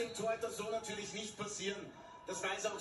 dem Tor so natürlich nicht passieren. Das weiß auch